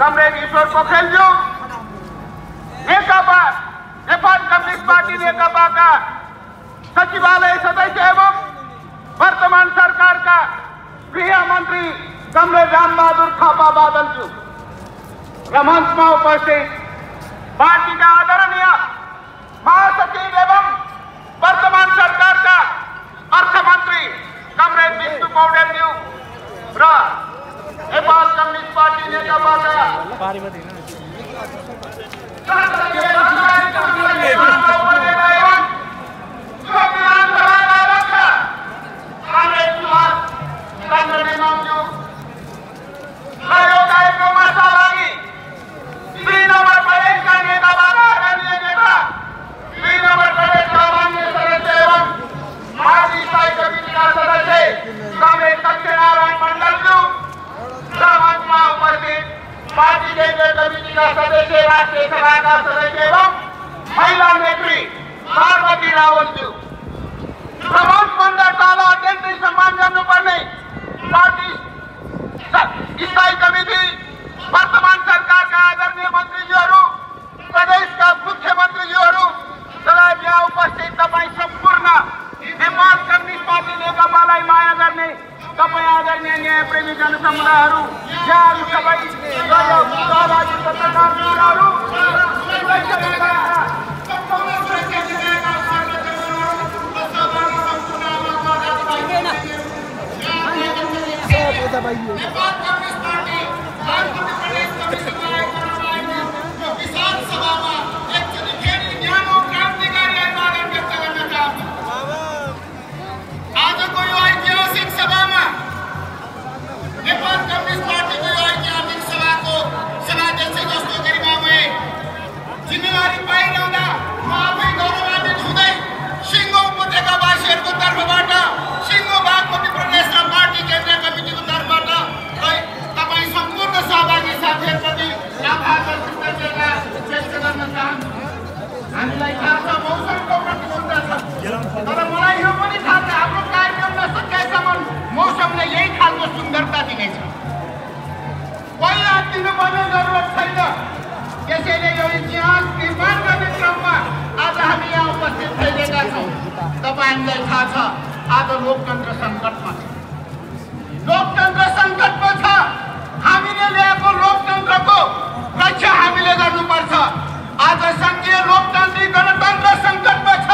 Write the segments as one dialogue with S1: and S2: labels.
S1: Comrade
S2: Ishwar पोखरेलज्यू नेकपा Nepal communist party नेकपाका सचिवालय सदस्य एवं वर्तमान गृह मन्त्री कमरेड रामबहादुर थापा बादलज्यू र मञ्चमा उपस्थित पार्टीका आदरणीय पार्टी केन्द्रीय समितिका सदस्य राष्ट्रिय सभाका सदस्य एवं महिला नेत्री पार्वती रावलज्यू। मञ्चभन्दा तल अत्यन्तै सम्मान गर्नुपर्ने पार्टी स्थायी आदरणीय न्यायप्रेमी जनसमुदायहरू यहाँहरू सबै सहभागी पत्रकार मित्रहरू आजको तपाईँहामीलाई थाहा छ आज लोकतन्त्र सङ्कटमा छ। लोकतन्त्र सङ्कटमा छ। हामीले ल्याएको लोकतन्त्रको रक्षा हामीले गर्नुपर्छ। आज सङ्घीय लोकतान्त्रिक गणतन्त्र सङ्कटमा छ।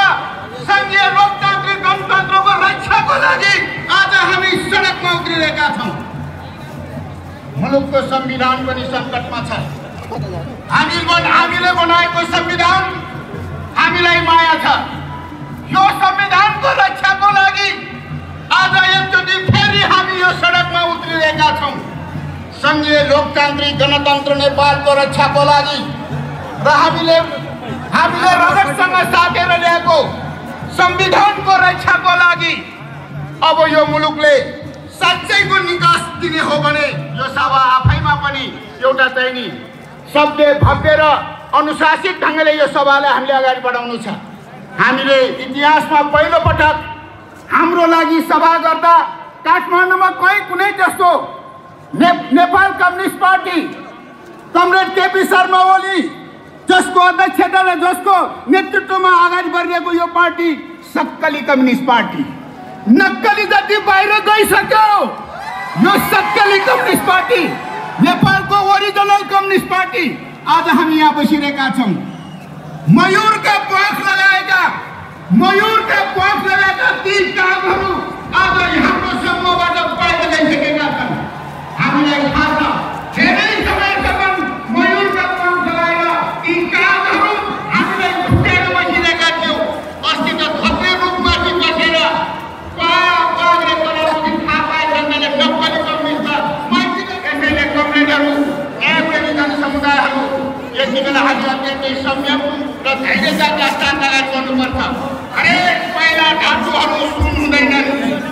S2: सङ्घीय लोकतान्त्रिक गणतन्त्रको रक्षाको लागि आज हामी सडकमा उत्रिरहेका छौँ। मुलुकको संविधान पनि सङ्कटमा छ। हामी बन- हामीले बनाएको लोकतान्त्रिक गणतन्त्र नेपालको रक्षाको लागि र हामीले हामीले रगतसँग साटेर ल्याएको संविधानको रक्षाको लागि अब यो मुलुकले साँच्चैको निकास दिने हो भने यो सभा आफैमा पनि एउटा चाहिँ नि सभ्य भव्य र अनुशासित ढङ्गले यो सभालाई हामीले अगाडि बढाउनु छ। हामीले इतिहासमा पहिलोपटक हाम्रो लागि सभा गर्दा काठमाडौँमा कहीँ कुनै जस्तो ने Nepal communist party comrade KP Sharma Oli जसको अध्यक्षता र जसको नेतृत्वमा अगाडि बढिरहेको यो पार्टी सक्कली कम्युनिस्ट पार्टी। नक्कली जति बाहिर गइसक्यो यो सक्कली कम्युनिस्ट पार्टी नेपालको ओरिजिनल कम्युनिस्ट पार्टी आज हामी यहाँ बसिरहेका छौँ। मयुरका प्वाख लगाएका मयुरका प्वाख लगाएका ती कागहरू आज हाम्रो समूहबाट अत्यन्तै संयम र धैर्यताका साथ अगाडि बढ्नुपर्छ हरेक पहिला ढाँटुहरू सुन हुँदैनन्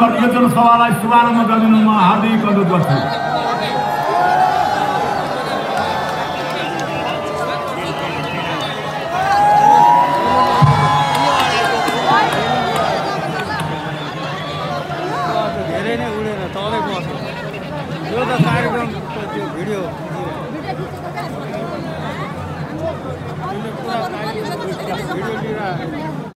S1: गर् यो जनसभालाई शुभारम्भ गरिदिनु म हार्दिक अनुरोध गर्छु